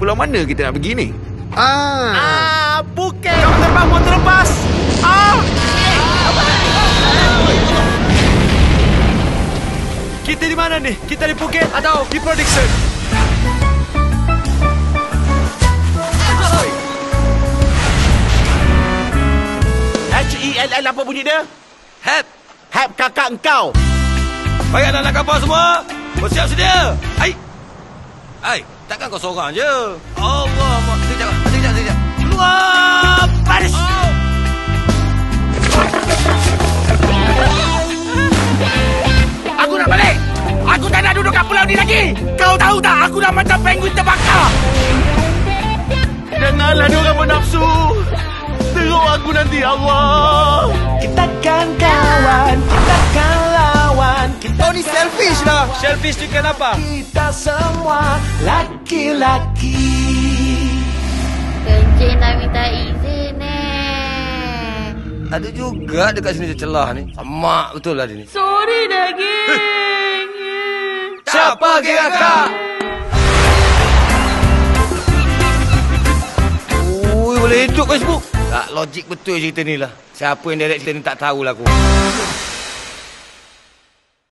pulau mana kita nak pergi ni? Ah. Ah, Phuket. Kau terbang pun terlepas. Ah. Kita di mana ni? Kita di Phuket atau di Prediction? H-E-L-L apa bunyi dia? Help. Help kakak engkau. Baik anak-anak kapal semua. Bersiap sedia. Hai. Hai, takkan kau seorang je. Allah, mak. Sekejap, sekejap, sekejap. Keluar! Baris! Aku nak balik! Aku tak nak duduk kat pulau ni lagi! Kau tahu tak aku dah macam penguin terbakar! Janganlah diorang bernafsu! Teruk aku nanti, Allah! Kita kan kawan, selfish lah. Selfish tu kenapa? Kita semua laki-laki. Kencing dah minta izin eh. Ada juga dekat sini celah ni. Semak betul lah dia ni. Sorry daging. Siapa kira kak? Ui, boleh hidup Facebook. Tak logik betul cerita ni lah. Siapa yang direct cerita ni tak tahulah aku.